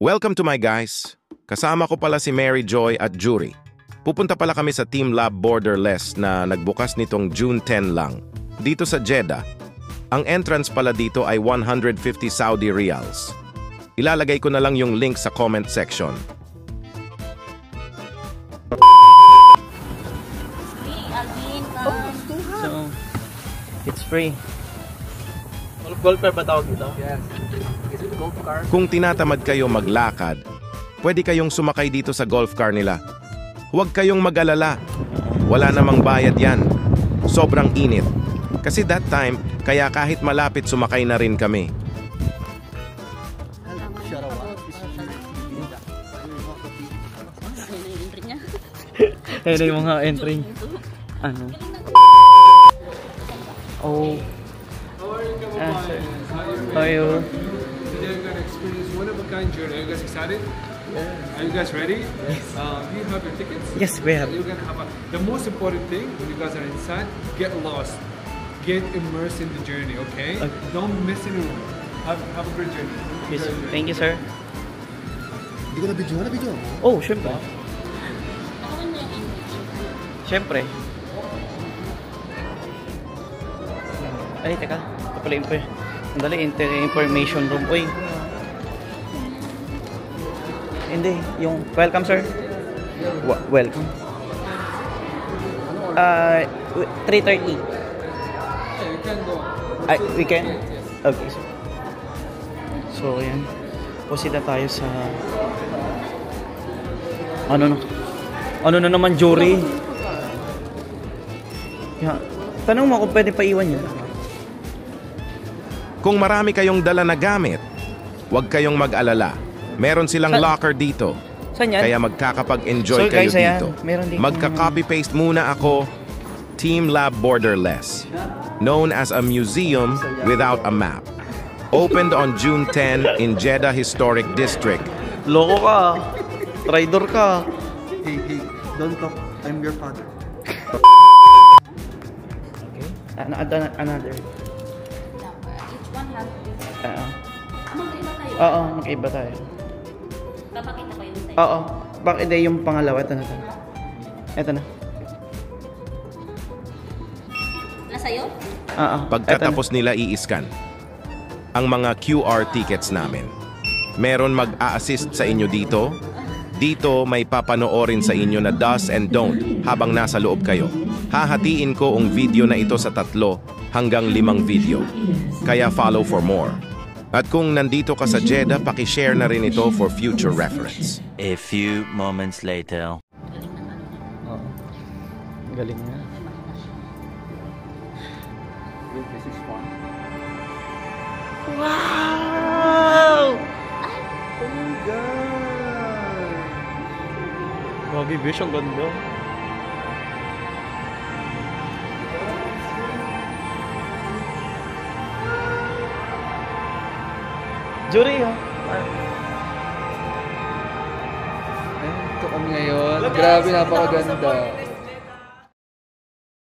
Welcome to my guys. Kasama ko pala si Mary Joy at Jury. Pupunta pala kami sa Team Lab Borderless na nagbukas nitong June 10 lang. Dito sa Jeddah. Ang entrance pala dito ay 150 Saudi Riyals. Ilalagay ko na lang yung link sa comment section. Hey, Alvin, So, it's free. Golfer ba tawag dito? Yes. Golf car? Kung tinatamad kayo maglakad, pwede kayong sumakay dito sa golf car nila. Huwag kayong mag-alala. Wala namang bayad yan. Sobrang init. Kasi that time, kaya kahit malapit sumakay na rin kami. Ayun na yung mga entry. Ano? Oh. Ah, sir. How are you? Today we're gonna experience one of a kind journey. Are you guys excited? Yeah. Are you guys ready? Yes. Um, do you have your tickets? Yes, we have. You're gonna have a. The most important thing when you guys are inside, get lost, get immersed in the journey. Okay. Okay. Don't miss anyone. Have, have a great journey. Yes, thank you, sir. Hindi ko na video. Ano video? Oh, syempre. Ako na yung entry. Syempre. Ay, teka. Ito pala info. Sandali, information room. Uy. Hindi, yung welcome, sir. Wa- welcome. Uh, 3.30. Yeah, you can go. Ay, we can? Okay, so. So, ayan. Pusita tayo sa... Ano na? Ano na naman, jury? Yeah. Tanong mo kung pwede pa iwan yun. Kung marami kayong dala na gamit, huwag kayong mag-alala. Meron silang Sa- locker dito. Saan yan? Kaya magkakapag-enjoy So, kayo guys, ayan, dito. meron dito Magka-copy-paste muna ako. Team Lab Borderless. Known as a museum without a map. Opened on June 10 in Jeddah Historic District. Loko ka. Traitor ka. Hey, hey. Don't talk. I'm your father. Okay. Ano, ano- another. Oo. Ah, magkaiba tayo. Oo, magkaiba tayo. Papakita ko yung sa'yo. Oo. Bakit hindi yung pangalawa? Ito na to. Ito na. Nasa'yo? Oo. Pagkatapos nila i-scan ang mga QR tickets namin. Meron mag-a-assist sa inyo dito. Dito may papanoorin sa inyo na does and don't habang nasa loob kayo. Hahatiin ko ang video na ito sa tatlo hanggang limang video. Kaya follow for more. At kung nandito ka sa Jeddah, pakishare na rin ito for future reference. A few moments later. Oo. Galing nga. This is fun. Wow! Oh my God! Grabe, Bish. Ang ganda. Jury, ha? Ayun, ito kami ngayon. Grabe, napakaganda.